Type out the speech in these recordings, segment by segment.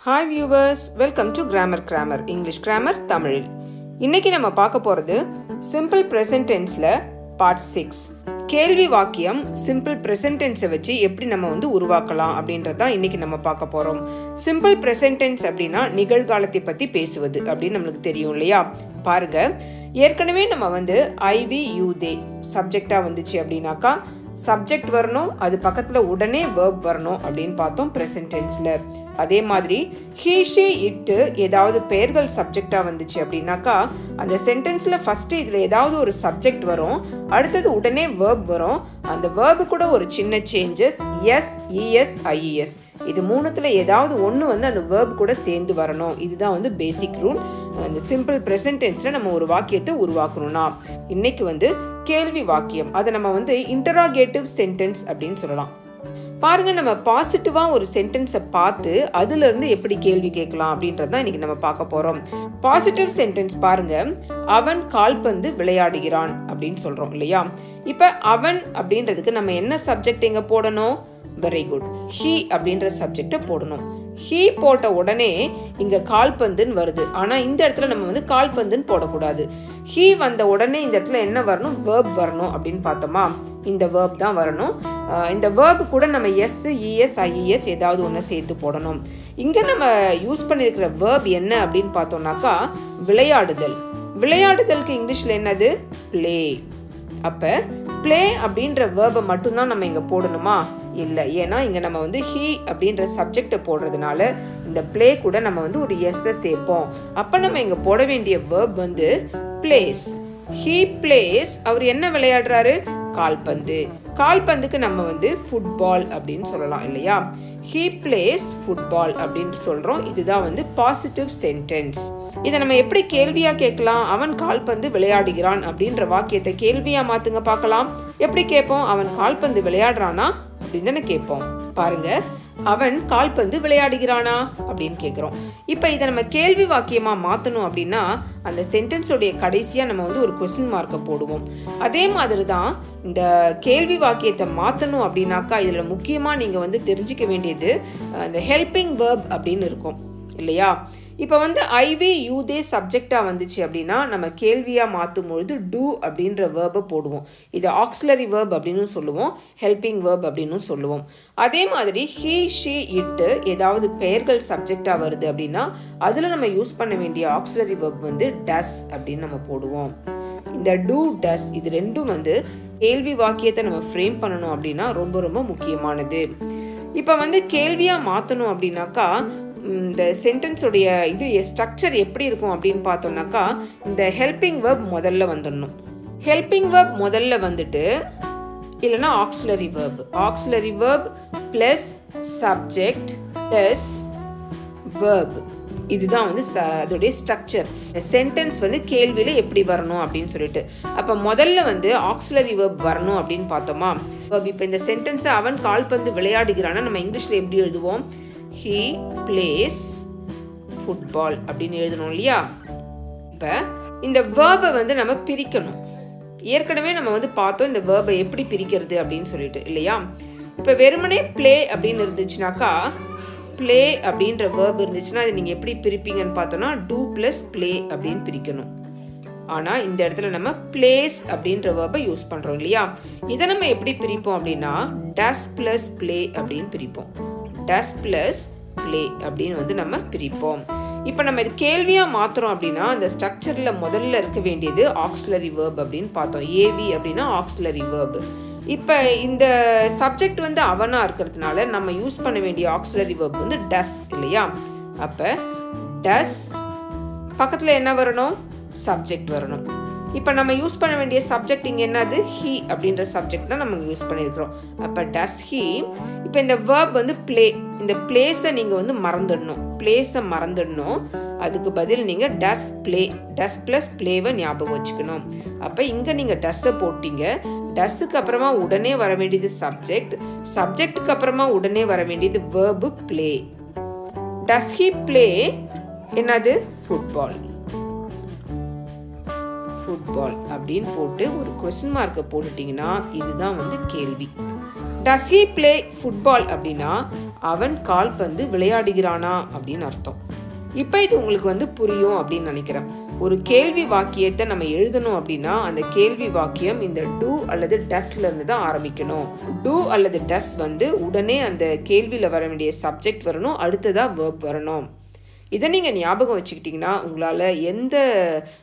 Hi viewers welcome to grammar grammar English grammar தமிழில் இன்னைக்கு நம்ம பார்க்க போகிறது சிம்பிள் ப்ரெசன்டென்ஸில் பார்ட் சிக்ஸ் கேள்வி வாக்கியம் சிம்பிள் ப்ரெசன்டென்ஸை வச்சு எப்படி நம்ம வந்து உருவாக்கலாம் அப்படின்றது தான் இன்றைக்கி நம்ம பார்க்க போகிறோம் சிம்பிள் ப்ரெசன்டென்ஸ் அப்படின்னா நிகழ்காலத்தை பற்றி பேசுவது அப்படின்னு நம்மளுக்கு தெரியும் இல்லையா? பாருங்கள் ஏற்கனவே நம்ம வந்து ஐவி யூ தே சப்ஜெக்டாக வந்துச்சு அப்படின்னாக்கா சப்ஜெக்ட் வரணும் அது பக்கத்தில் உடனே வேர்ப் வரணும் அப்படின்னு பார்த்தோம் ப்ரெசன்ட் டென்ஸில் அதே மாதிரி ஹீ இட்டு ஏதாவது பெயர்கள் சப்ஜெக்டாக வந்துச்சு அப்படின்னாக்கா அந்த சென்டென்ஸில் ஃபஸ்ட்டு இதில் ஏதாவது ஒரு சப்ஜெக்ட் வரும் அடுத்தது உடனே வேர்ப் வரும். அந்த வேர்பு கூட ஒரு சின்ன சேஞ்சஸ் எஸ் இஎஸ் ஐஇஎஸ் இது மூணுத்தில் ஏதாவது ஒன்று வந்து அந்த வேர்ப் கூட சேர்ந்து வரணும். இதுதான் வந்து பேசிக் ரூல் அந்த சிம்பிள் ப்ரெசன்ட் டென்ஸில் நம்ம ஒரு வாக்கியத்தை உருவாக்கணும்னா இன்னைக்கு வந்து கேள்வி வாக்கியம். அதை நம்ம வந்து இன்டராகேட்டிவ் சென்டென்ஸ் அப்படின்னு சொல்லலாம். பாருங்க நம்ம பாசிட்டிவாக ஒரு சென்டென்ஸை பார்த்து அதுல இருந்து எப்படி கேள்வி கேட்கலாம் அப்படின்றது தான் இன்னைக்கு நம்ம பார்க்க போறோம். பாசிட்டிவ் சென்டென்ஸ் பாருங்க அவன் கால்பந்து விளையாடுகிறான் அப்படின்னு சொல்றோம் இல்லையா? இப்போ அவன் அப்படின்றதுக்கு நம்ம என்ன சப்ஜெக்ட் எங்க போடணும்? வெரி குட் ஹீ அப்படின்ற சப்ஜெக்டை போடணும். ஹீ போட்ட உடனே இங்க கால்பந்துன்னு வருது. ஆனா இந்த இடத்துல நம்ம வந்து கால்பந்துன்னு போடக்கூடாது. ஹீ வந்த உடனே இந்த இடத்துல என்ன வரணும்? வேர்ப் வரணும் அப்படின்னு பார்த்தோமா? இந்த வேர்ப் தான் வரணும். இந்த வேர்ப் கூட நம்ம எஸ் இஎஸ் ஐஇஎஸ் ஏதாவது ஒன்று சேர்த்து போடணும். இங்கே நம்ம யூஸ் பண்ணியிருக்கிற வேர்ப் என்ன அப்படின்னு பார்த்தோம்னாக்கா விளையாடுதல். விளையாடுதலுக்கு இங்கிலீஷில் என்னது? ப்ளே அப்போ ப்ளே அப்படின்ற வேர்பை மட்டும்தான் நம்ம இங்கே போடணுமா? இல்லை. ஏன்னா இங்கே நம்ம வந்து ஹீ அப்படின்ற சப்ஜெக்டை போடுறதுனால இந்த ப்ளே கூட நம்ம வந்து ஒரு எஸ்ஸை சேர்ப்போம். அப்போ நம்ம இங்கே போட வேண்டிய வேர்ப் வந்து பிளேஸ் ஹீ பிளேஸ் அவர் என்ன விளையாடுறாரு? கால்பந்து. கால்பந்துக்கு நம்ம வந்து ஃபுட்பால் அப்படின்னு சொல்லலாம் இல்லையா? ஹீ பிளேஸ் ஃபுட்பால் அப்படின்னு சொல்கிறோம் இதுதான் வந்து பாசிட்டிவ் சென்டென்ஸ் இதை நம்ம எப்படி கேள்வியாக கேட்கலாம்? அவன் கால்பந்து விளையாடுகிறான் அப்படின்ற வாக்கியத்தை கேள்வியாக மாற்றுங்க பார்க்கலாம். எப்படி கேட்போம்? அவன் கால்பந்து விளையாடுறானா? அப்படின்னு தானே கேட்போம். பாருங்க அவன் கால்பந்து விளையாடுகிறானா அப்படின்னு கேட்குறோம். இப்போ இதை நம்ம கேள்வி வாக்கியமாக மாற்றணும் அப்படின்னா அந்த சென்டென்ஸோடைய கடைசியாக நம்ம வந்து ஒரு கொஸ்டின் மார்க்கை போடுவோம். அதே மாதிரி தான் இந்த கேள்வி வாக்கியத்தை மாற்றணும் அப்படின்னாக்கா இதில் முக்கியமாக நீங்கள் வந்து தெரிஞ்சிக்க வேண்டியது அந்த ஹெல்பிங் வேர்ப் அப்படின்னு இருக்கும். இல்லையா? இப்போ வந்து ஐவி யூதே சப்ஜெக்டாக வந்துச்சு அப்படின்னா நம்ம கேள்வியாக மாற்றும் பொழுது டூ அப்படின்ற வேர்பை போடுவோம். இது ஆக்சிலரி வேர்ப் அப்படின்னு சொல்லுவோம் ஹெல்பிங் வேர்ப் அப்படின்னு சொல்லுவோம். அதே மாதிரி ஹீ ஷீ இட்டு ஏதாவது பெயர்கள் சப்ஜெக்டாக வருது அப்படின்னா அதில் நம்ம யூஸ் பண்ண வேண்டிய ஆக்சிலரி வேர்ப் வந்து டஸ் அப்படின்னு நம்ம போடுவோம். இந்த டூ டஸ் இது ரெண்டும் வந்து கேள்வி வாக்கியத்தை நம்ம ஃப்ரேம் பண்ணணும் அப்படின்னா ரொம்ப ரொம்ப முக்கியமானது. இப்போ வந்து கேள்வியாக மாற்றணும் அப்படின்னாக்கா இந்த சென்டென்ஸோடைய இது ஸ்ட்ரக்சர் எப்படி இருக்கும் அப்படின்னு பார்த்தோம்னாக்கா இந்த ஹெல்பிங் வேர்ப் முதல்ல வந்துடணும். ஹெல்பிங் வேர்ப் முதல்ல வந்துட்டு இல்லைன்னா auxiliary verb auxiliary verb plus subject plus verb இதுதான் வந்து அதோடைய ஸ்ட்ரக்சர் சென்டென்ஸ் வந்து கேள்வியில் எப்படி வரணும் அப்படின்னு சொல்லிட்டு. அப்போ முதல்ல வந்து ஆக்ஸிலரி வேர்ப் வரணும் அப்படின்னு பார்த்தோமா? இப்போ இந்த சென்டென்ஸை அவன் கால்பந்து விளையாடுகிறான்னா நம்ம இங்கிலீஷில் எப்படி எழுதுவோம்? ஹீ பிளேஸ் ஃபுட்பால் அப்படின்னு எழுதணும் இல்லையா? இப்போ இந்த வேர்பை வந்து நம்ம பிரிக்கணும். ஏற்கனவே நம்ம வந்து பார்த்தோம் இந்த வேர்பை எப்படி பிரிக்கிறது அப்படின்னு சொல்லிட்டு இல்லையா? இப்போ வெறுமனே ப்ளே அப்படின்னு இருந்துச்சுனாக்கா ப்ளே அப்படின்ற வேர்ப் இருந்துச்சுன்னா அதை நீங்கள் எப்படி பிரிப்பீங்கன்னு பார்த்தோன்னா டூ ப்ளஸ் ப்ளே அப்படின்னு பிரிக்கணும். ஆனால் இந்த இடத்துல நம்ம பிளேஸ் அப்படின்ற வேர்பை யூஸ் பண்ணுறோம் இல்லையா? இதை நம்ம எப்படி பிரிப்போம் அப்படின்னா டஸ் ப்ளஸ் ப்ளே அப்படின்னு பிரிப்போம். டஸ் ப்ளஸ் ப்ளே அப்படின்னு வந்து நம்ம பிரிப்போம். இப்போ நம்ம இது கேள்வியாக மாற்றுறோம் அப்படின்னா அந்த ஸ்ட்ரக்சரில் முதல்ல இருக்க வேண்டியது ஆக்ஸ்லரி வேர்ப் அப்படின்னு பார்த்தோம். ஏவி அப்படின்னா ஆக்ஸ்லரி வேர்ப் இப்போ இந்த சப்ஜெக்ட் வந்து அவனாக இருக்கிறதுனால நம்ம யூஸ் பண்ண வேண்டிய ஆக்ஸ்லரி வேர்ப் வந்து டஸ் இல்லையா? அப்போ டஸ் பக்கத்தில் என்ன வரணும்? சப்ஜெக்ட் வரணும். இப்போ நம்ம யூஸ் பண்ண வேண்டிய சப்ஜெக்ட் இங்கே என்னது? ஹீ அப்படின்ற சப்ஜெக்ட் தான் நம்ம யூஸ் பண்ணியிருக்கிறோம் அப்போ டஸ் ஹீ இப்போ இந்த வேர்ப் வந்து ப்ளே இந்த பிளேஸை நீங்கள் வந்து மறந்துடணும். பிளேஸை மறந்துடணும். அதுக்கு பதில் நீங்கள் டஸ் ப்ளே டஸ் ப்ளஸ் ப்ளேவை ஞாபகம் வச்சுக்கணும். அப்போ இங்கே நீங்கள் டஸ்ஸை போட்டிங்க. டஸ்ஸுக்கு அப்புறமா உடனே வர வேண்டியது சப்ஜெக்ட் சப்ஜெக்ட்டுக்கு அப்புறமா உடனே வர வேண்டியது verb play does he play என்னது? ஃபுட்பால் ஃபுட்பால் அப்படின்னு போட்டு ஒரு கொஸ்டின் மார்க்கை போட்டுட்டிங்கன்னா இதுதான் வந்து கேள்வி. டஸ் ஹீ பிளே ஃபுட்பால் அப்படின்னா அவன் கால்பந்து விளையாடுகிறானா அப்படின்னு அர்த்தம். இப்போ இது உங்களுக்கு வந்து புரியும் அப்படின்னு நினைக்கிறேன். ஒரு கேள்வி வாக்கியத்தை நம்ம எழுதணும் அப்படின்னா அந்த கேள்வி வாக்கியம் இந்த டூ அல்லது டஸ்ல இருந்து தான் ஆரம்பிக்கணும். டூ அல்லது டஸ் வந்து உடனே அந்த கேள்வியில் வர வேண்டிய சப்ஜெக்ட் வரணும் அடுத்ததாக வேர்ப் வரணும். இதை நீங்கள் ஞாபகம் வச்சுக்கிட்டிங்கன்னா உங்களால் எந்த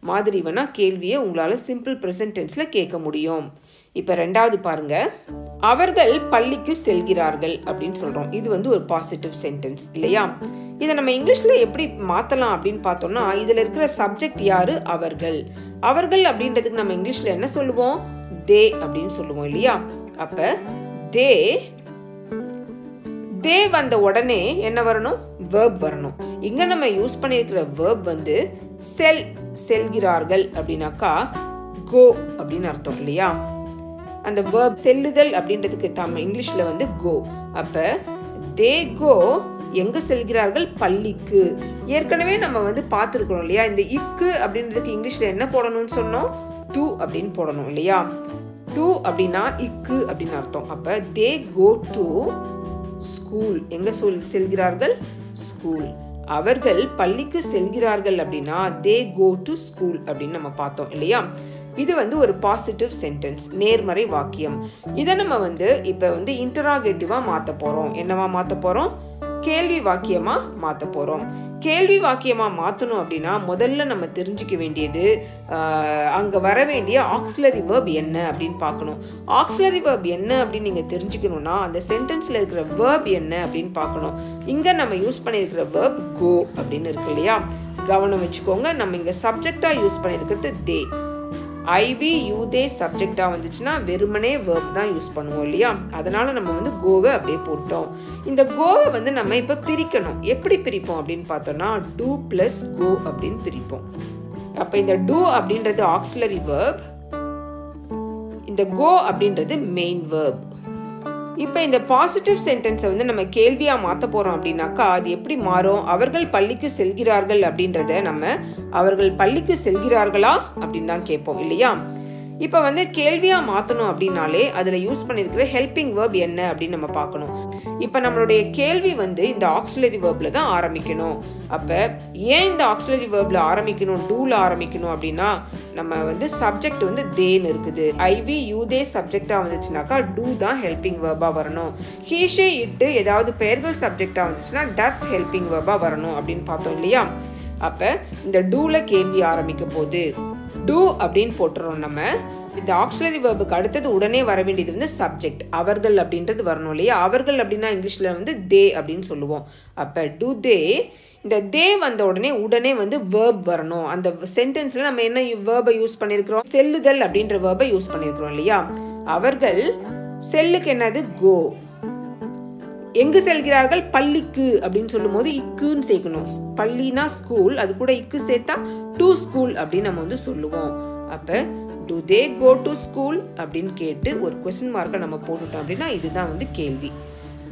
மாதிரி வேணால் கேள்வியை உங்களால் சிம்பிள் ப்ரெசன்ட் டென்ஸில் கேட்க முடியும். இப்போ ரெண்டாவது பாருங்க. அவர்கள் பள்ளிக்கு செல்கிறார்கள் அப்படின்னு சொல்கிறோம் இது வந்து ஒரு பாசிட்டிவ் சென்டென்ஸ் இல்லையா? இதை நம்ம இங்கிலீஷில் எப்படி மாற்றலாம் அப்படின்னு பார்த்தோம்னா இதில் இருக்கிற சப்ஜெக்ட் யார்? அவர்கள். அவர்கள் அப்படின்றதுக்கு நம்ம இங்கிலீஷில் என்ன சொல்லுவோம்? தே அப்படின்னு சொல்லுவோம் இல்லையா? அப்போ தே தே வந்த உடனே என்ன வரணும்? வேர்ப் வரணும். இங்க நம்ம யூஸ் பண்ணியிருக்கிற வேர்ப் வந்து செல் செல்கிறார்கள் அப்படின்னாக்கா கோ அப்படின்னு அர்த்தம் இல்லையா? அந்த வேர்ப் செல்லுதல் அப்படின்றதுக்கு தம் இங்கிலீஷில் வந்து கோ அப்போ தே கோ எங்க செல்கிறார்கள்? பள்ளிக்கு. ஏற்கனவே நம்ம வந்து பார்த்துருக்குறோம் இல்லையா? இந்த இக்கு அப்படின்றதுக்கு இங்கிலீஷில் என்ன போடணும்னு சொன்னோம்? டூ அப்படின்னு போடணும் இல்லையா? டூ அப்படின்னா இக்கு அப்படின்னு அர்த்தம். அப்போ தே கோ டு ஸ்கூல். எங்க சொல் செல்கிறார்கள்? ஸ்கூல். அவர்கள் பள்ளிக்கு செல்கிறார்கள் அப்படின்னா தே கோ டு ஸ்கூல் அப்படின்னு நம்ம பார்த்தோம் இல்லையா? இது வந்து ஒரு பாசிட்டிவ் சென்டென்ஸ் நேர்மறை வாக்கியம். இதை நம்ம வந்து இப்போ வந்து இன்டராகேட்டிவாக மாற்ற போகிறோம் என்னவா மாற்ற போகிறோம் கேள்வி வாக்கியமா மாற்ற போறோம். கேள்வி வாக்கியமா மாற்றணும் அப்படின்னா முதல்ல நம்ம தெரிஞ்சுக்க வேண்டியது அங்கே வர வேண்டிய ஆக்சிலரி வேர்ப் என்ன அப்படின்னு பார்க்கணும். ஆக்சிலரி வேர்ப் என்ன அப்படின்னு நீங்கள் தெரிஞ்சுக்கணும்னா அந்த சென்டென்ஸில் இருக்கிற வேர்ப் என்ன அப்படின்னு பார்க்கணும். இங்கே நம்ம யூஸ் பண்ணியிருக்கிற வேர்ப் கோ அப்படின்னு இருக்கு இல்லையா? கவனம் வச்சுக்கோங்க. நம்ம இங்கே சப்ஜெக்டாக யூஸ் பண்ணியிருக்கிறது தே ஐவி யூதே சப்ஜெக்டாக வந்துச்சுன்னா வெறுமனே வேர்ப் தான் யூஸ் பண்ணுவோம் இல்லையா? அதனால நம்ம வந்து கோவை அப்படியே போட்டோம். இந்த கோவை வந்து நம்ம இப்போ பிரிக்கணும். எப்படி பிரிப்போம் அப்படின்னு பார்த்தோம்னா டூ ப்ளஸ் கோ அப்படின்னு பிரிப்போம். அப்போ இந்த டூ அப்படின்றது ஆக்சிலரி வேர்ப் இந்த கோ அப்படின்றது மெயின் வேர்ப் இப்போ இந்த பாசிட்டிவ் சென்டென்ஸை வந்து நம்ம கேள்வியாக மாற்ற போகிறோம் அப்படின்னாக்கா அது எப்படி மாறும்? அவர்கள் பள்ளிக்கு செல்கிறார்கள் அப்படின்றத நம்ம அவர்கள் பள்ளிக்கு செல்கிறார்களா அப்படின்னு தான் கேட்போம் இல்லையா? இப்போ வந்து கேள்வியாக மாற்றணும் அப்படின்னாலே அதில் யூஸ் பண்ணியிருக்கிற ஹெல்பிங் வேர்ப் என்ன அப்படின்னு நம்ம பார்க்கணும். இப்போ நம்மளுடைய கேள்வி வந்து இந்த ஆக்சிலரி வேர்பில் தான் ஆரம்பிக்கணும். அப்போ ஏன் இந்த ஆக்சிலரி வேர்பில் ஆரம்பிக்கணும் டூவில் ஆரம்பிக்கணும் அப்படின்னா நம்ம வந்து சப்ஜெக்ட் வந்து தேன்னு இருக்குது. ஐவி யூதே சப்ஜெக்டாக வந்துச்சுனாக்கா டூ தான் ஹெல்பிங் வேர்பாக வரணும். ஹீஷே இட்டு ஏதாவது பெயர்கள் சப்ஜெக்டாக வந்துச்சுன்னா டஸ் ஹெல்பிங் வேர்பாக வரணும் அப்படின்னு பார்த்தோம் இல்லையா? அப்போ இந்த டூவில் கேள்வி ஆரம்பிக்க போகுது. டூ அப்படின்னு போட்டுறோம் நம்ம. இந்த ஆக்சிலரி வேர்புக்கு அடுத்தது உடனே வர வேண்டியது வந்து சப்ஜெக்ட் அவர்கள் அப்படின்றது வரணும் இல்லையா? அவர்கள் அப்படின்னா இங்கிலீஷில் வந்து தே அப்படின்னு சொல்லுவோம். அப்போ டு தே இந்த தே வந்த உடனே உடனே வந்து வேர்ப் வரணும். அந்த சென்டென்ஸில் நம்ம என்ன வேர்பை யூஸ் பண்ணியிருக்கிறோம் செல்லுதல் அப்படின்ற வேர்பை யூஸ் பண்ணியிருக்கிறோம் இல்லையா? அவர்கள் செல்லுக்கு என்னது? கோ எங்கு செல்கிறார்கள்? பள்ளிக்கு அப்படின்னு சொல்லும் போது இக்குன்னு சேர்க்கணும். பள்ளினா ஸ்கூல் அது கூட இக்கு சேர்த்தா டு ஸ்கூல் அப்படின்னு நம்ம வந்து சொல்லுவோம். அப்ப do they go to school அப்படின்னு கேட்டு ஒரு கொஸ்டின் மார்க்கை நம்ம போட்டுட்டோம் அப்படின்னா இதுதான் வந்து கேள்வி.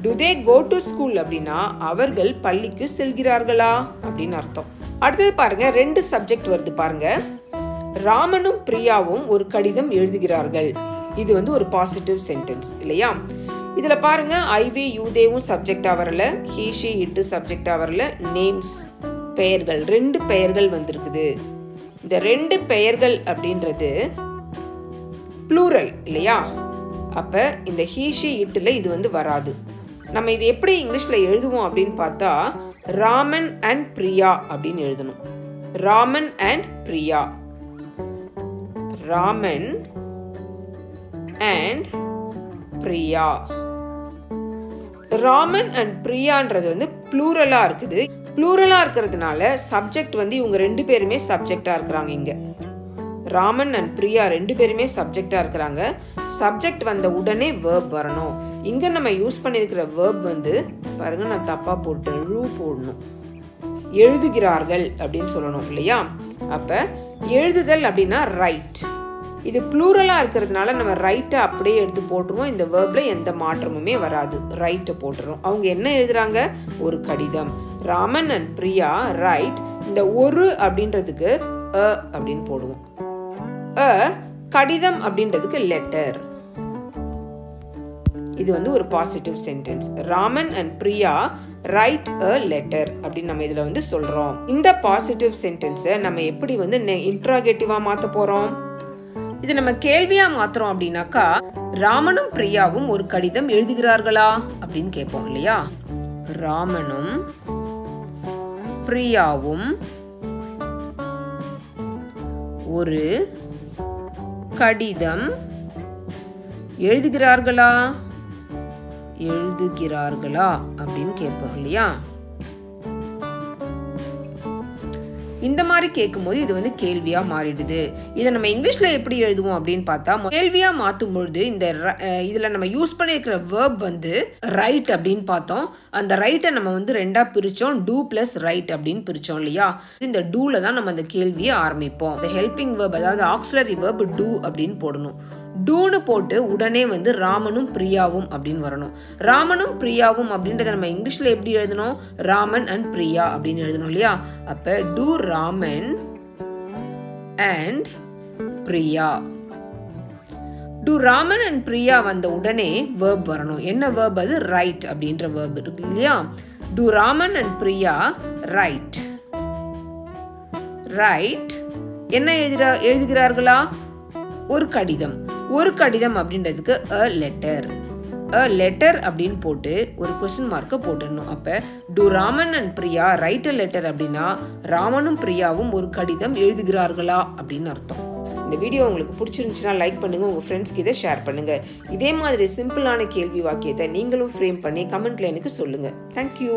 Do they go to school அப்படின்னா அவர்கள் பள்ளிக்கு செல்கிறார்களா அப்படின்னு அர்த்தம். அடுத்தது பாருங்க ரெண்டு சப்ஜெக்ட் வருது பாருங்க. ராமனும் பிரியாவும் ஒரு கடிதம் எழுதுகிறார்கள். இது வந்து ஒரு பாசிட்டிவ் சென்டென்ஸ் இல்லையா? இதில் பாருங்க ஐவி யூதேவும் சப்ஜெக்டாக வரல. ஹீஷி இட்டு சப்ஜெக்டாக வரல. நேம்ஸ் பெயர்கள் ரெண்டு பெயர்கள் வந்திருக்குது. இந்த ரெண்டு பெயர்கள் அப்படின்றது ப்ளூரல் இல்லையா? அப்போ இந்த ஹீஷி இட்டில் இது வந்து வராது. நம்ம இது எப்படி இங்கிலீஷில் எழுதுவோம் அப்படின்னு பார்த்தா ராமன் அண்ட் பிரியா அப்படின்னு எழுதணும். Raman and Priya. Raman and Priya. Raman and பிரியான்றது வந்து ப்ளூரலாக இருக்குது. ப்ளூரலாக இருக்கிறதுனால சப்ஜெக்ட் வந்து இவங்க ரெண்டு பேருமே சப்ஜெக்டாக இருக்கிறாங்க இங்கே. ராமன் அண்ட் பிரியா ரெண்டு பேருமே சப்ஜெக்டாக இருக்கிறாங்க. சப்ஜெக்ட் வந்த உடனே வேர்ப் வரணும். இங்கே நம்ம யூஸ் பண்ணியிருக்கிற வேர்ப் வந்து பாருங்க நான் தப்பாக போட்டேன் ரூ போடணும். எழுதுகிறார்கள் அப்படின்னு சொல்லணும் இல்லையா? அப்போ எழுதுதல் அப்படின்னா ரைட் இது ப்ளூரலாக இருக்கிறதுனால நம்ம ரைட்டை அப்படியே எடுத்து போட்டுருவோம். இந்த வேர்பில் எந்த மாற்றமுமே வராது. ரைட்டை போட்டுரும் அவங்க என்ன எழுதுறாங்க? ஒரு கடிதம். ராமன் அண்ட் பிரியா ரைட் இந்த ஒரு அப்படின்றதுக்கு அ அப்படின்னு போடுவோம். அ கடிதம் அப்படின்றதுக்கு லெட்டர் இது வந்து ஒரு positive sentence Raman and Priya write a letter அப்படின்னு நம்ம இதில் வந்து சொல்கிறோம் இந்த பாசிட்டிவ் சென்டென்ஸை நம்ம எப்படி வந்து இன்ட்ராகேட்டிவாக மாற்ற போகிறோம் இது நம்ம கேள்வியா மாத்திரம் அப்படின்னாக்கா ராமனும் பிரியாவும் ஒரு கடிதம் எழுதுகிறார்களா அப்படின்னு கேட்போம் இல்லையா? ராமனும் பிரியாவும் ஒரு கடிதம் எழுதுகிறார்களா? எழுதுகிறார்களா அப்படின்னு கேட்போம் இல்லையா? இந்த மாதிரி கேட்கும்போது இது வந்து கேள்வியாக மாறிடுது. இதை நம்ம இங்கிலீஷில் எப்படி எழுதுவோம் அப்படின்னு பார்த்தா கேள்வியாக மாற்றும் பொழுது இந்த இதில் நம்ம யூஸ் பண்ணியிருக்கிற வேர்ப் வந்து ரைட் அப்படின்னு பார்த்தோம். அந்த ரைட்டை நம்ம வந்து ரெண்டாக பிரித்தோம் டூ ப்ளஸ் ரைட் அப்படின்னு பிரித்தோம் இல்லையா? இந்த டூவில் தான் நம்ம அந்த கேள்வியை ஆரம்பிப்போம். இந்த ஹெல்பிங் வேர்ப் அதாவது ஆக்சிலரி வேர்ப் டூ அப்படின்னு போடணும். டூனு போட்டு உடனே வந்து ராமனும் பிரியாவும் அப்படின்னு வரணும். ராமனும் பிரியாவும் அப்படின்றத நம்ம இங்கிலீஷ்ல எப்படி எழுதணும்? ராமன் அண்ட் பிரியா அப்படின்னு எழுதணும் இல்லையா? அப்ப do Raman and Priya. Do Raman and Priya வந்த உடனே வேர்ப் வரணும். என்ன வேர்ப் அது ரைட் அப்படின்ற வேர்ப் இருக்கு இல்லையா? Do Raman and Priya write write என்ன எழுதுகிறா எழுதுகிறார்களா? ஒரு கடிதம். ஒரு கடிதம் அப்படின்றதுக்கு அ லெட்டர் அ லெட்டர் அப்படின்னு போட்டு ஒரு கொஸ்டின் மார்க்கை போட்டுடணும். அப்போ do Raman and Priya write a letter அப்படின்னா ராமனும் பிரியாவும் ஒரு கடிதம் எழுதுகிறார்களா? அப்படின்னு அர்த்தம். இந்த வீடியோ உங்களுக்கு பிடிச்சிருந்துச்சுன்னா லைக் பண்ணுங்கள் உங்கள் ஃப்ரெண்ட்ஸ்க்கு இதை ஷேர் பண்ணுங்கள் இதே மாதிரி சிம்பிளான கேள்வி வாக்கியத்தை நீங்களும் ஃப்ரேம் பண்ணி கமெண்ட்டில் எனக்கு சொல்லுங்கள் தேங்க்யூ